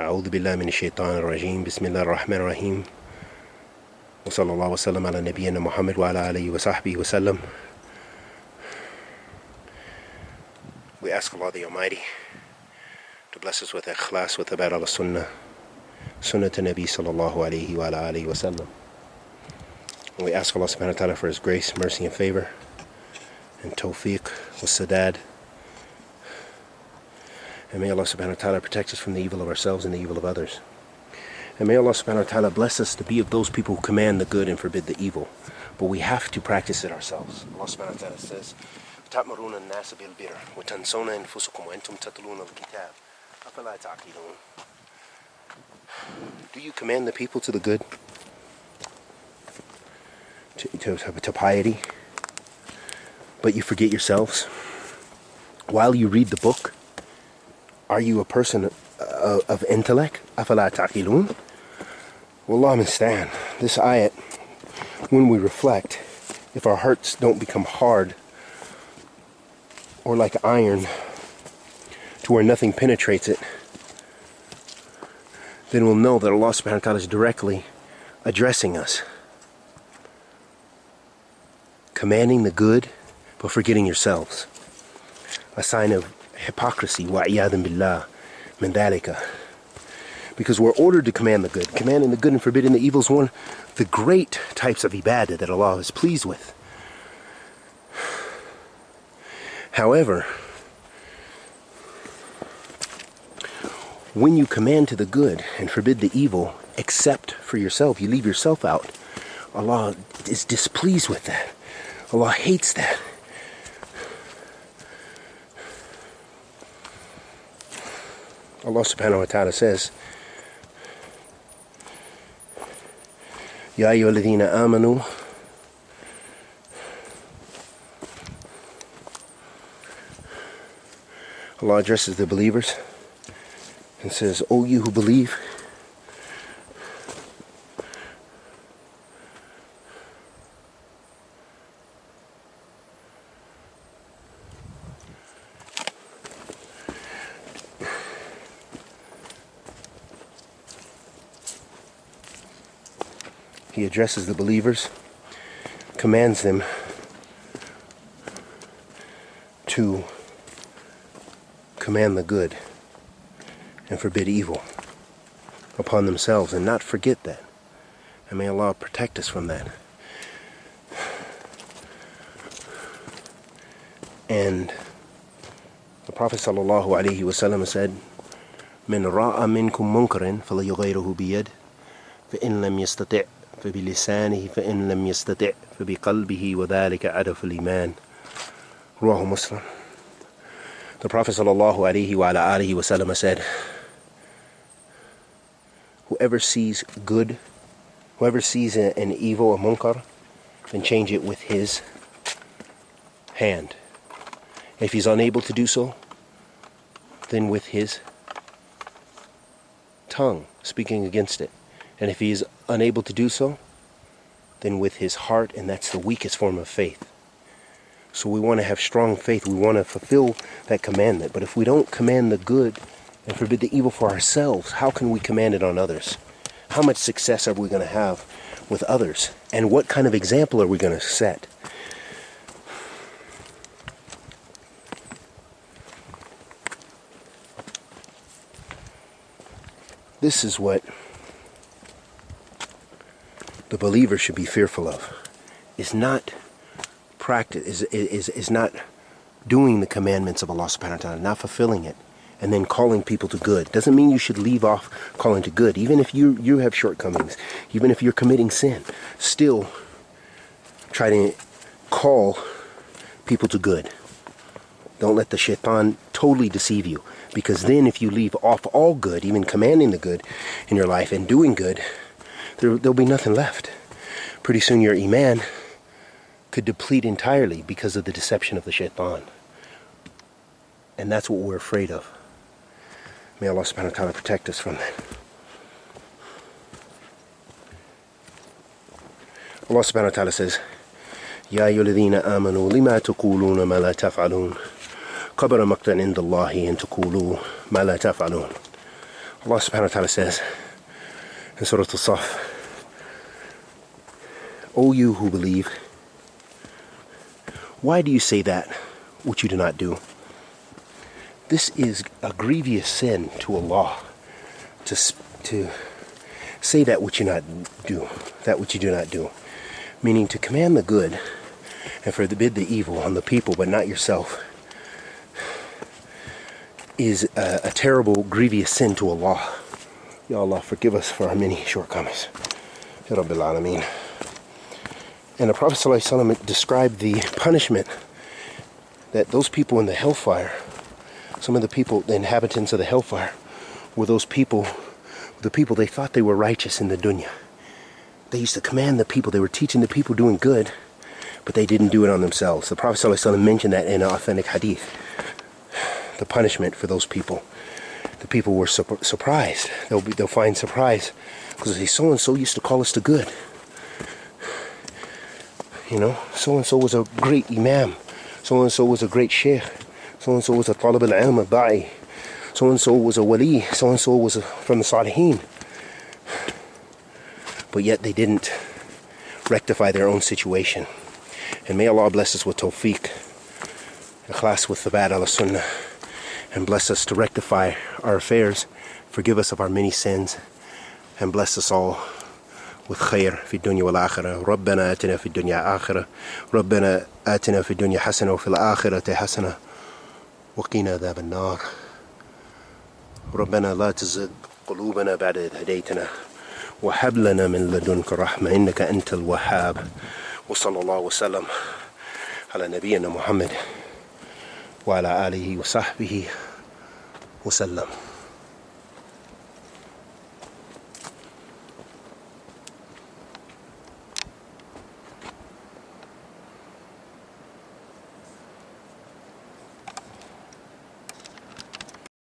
أعوذ بالله من الشيطان الرجيم بسم الله الرحمن الرحيم وصلى الله وسلم على نبينا محمد وعلى آله وصحبه وسلم We ask Allah the Almighty to bless us with ikhlas, with about al sunnah, sunnah to Nabi sallallahu alayhi wa ala alihi wa sallam. And we ask Allah subhanahu wa ta'ala for His grace, mercy, and favor, and tawfiq, wa sadad. And may Allah subhanahu wa ta'ala protect us from the evil of ourselves and the evil of others. And may Allah subhanahu wa ta'ala bless us to be of those people who command the good and forbid the evil. But we have to practice it ourselves. Allah subhanahu wa ta'ala says, تأمرون الناس بالبر وتنسون أنفسكم وأنتم تتلون الكتاب أفلا تعقلون Do you command the people to the good? To, to, to piety? But you forget yourselves? While you read the book? Are you a person of, of intellect? أفلا تعقلون? Wallah understand. This ayat, when we reflect, if our hearts don't become hard or like iron to where nothing penetrates it, then we'll know that Allah subhanahu wa ta'ala is directly addressing us. Commanding the good, but forgetting yourselves. A sign of hypocrisy, billah. Because we're ordered to command the good. Commanding the good and forbidding the evil is one of the great types of ibadah that Allah is pleased with. However, when you command to the good and forbid the evil, except for yourself, you leave yourself out, Allah is displeased with that. Allah hates that. Allah subhanahu wa ta'ala says, يا أيها الذين آمنوا Allah addresses the believers and says, O you who believe, He addresses the believers, commands them to command the good and forbid evil upon themselves and not forget that. And may Allah protect us from that. And the Prophet sallallahu alaihi wasallam said, "من رأى منكم منكرا فليغيره بيد فإن لم يستطع فبلسانه فإن لم يستطع فبقلبه وذلك أدف الإيمان." رواه مسلم. The Prophet sallallahu alaihi wa alihi wasallam said, Whoever sees good, whoever sees an evil, a munkar, then change it with his hand. If he's unable to do so, then with his tongue, speaking against it. And if he is unable to do so, then with his heart, and that's the weakest form of faith. So we want to have strong faith. We want to fulfill that commandment. But if we don't command the good and forbid the evil for ourselves, how can we command it on others? How much success are we going to have with others? And what kind of example are we going to set? This is what the believer should be fearful of. Is not practice is, is, is not doing the commandments of Allah subhanahu wa ta'ala, not fulfilling it, and then calling people to good. Doesn't mean you should leave off calling to good. Even if you, you have shortcomings, even if you're committing sin, still try to call people to good. Don't let the shaitan totally deceive you. Because then if you leave off all good, even commanding the good in your life and doing good, there, there'll be nothing left. Pretty soon your iman could deplete entirely because of the deception of the shaitan. And that's what we're afraid of. May Allah subhanahu wa ta'ala protect us from that. Allah subhanahu wa ta'ala says, يا أيها الذين آمنوا لما تقولون ما لا تفعلون كبر مقتا عند الله أن تقولوا ما لا تفعلون Allah subhanahu wa ta'ala says in Surah Al-Saf, O you who believe, why do you say that which you do not do? This is a grievous sin to Allah to, to say that which you not do, that which you do not do. Meaning to command the good and forbid the evil on the people but not yourself is a, a terrible, grievous sin to Allah. Ya Allah, forgive us for our many shortcomings. Ya Rabbil Alameen. And the Prophet ﷺ described the punishment that those people in the hellfire, some of the people, the inhabitants of the hellfire, were those people, the people they thought they were righteous in the dunya. They used to command the people, they were teaching the people doing good, but they didn't do it on themselves. The Prophet ﷺ mentioned that in an authentic hadith the punishment for those people. The people were su surprised. They'll be, they'll find surprise because they so and so used to call us to good. You know, so and so was a great imam. So and so was a great sheikh. So and so was a talib al-ilm al-da'i. So and so was a wali. So and so was a, from the salihin. But yet they didn't rectify their own situation. And may Allah bless us with tawfiq, ikhlas with the bad al sunnah and bless us to rectify our affairs. Forgive us of our many sins and bless us all with خير في الدنيا والآخرة. ربنا آتنا في الدنيا آخرة. ربنا آتنا في الدنيا حسنة وفي الآخرة حسنة. وقنا عذاب النار. ربنا لا تزغ قلوبنا بعد إذ هديتنا وهب لنا من لدنك رحمة. إنك أنت الوهاب. وصلى الله وسلم على نبينا محمد وعلى آله وصحبه وسلم.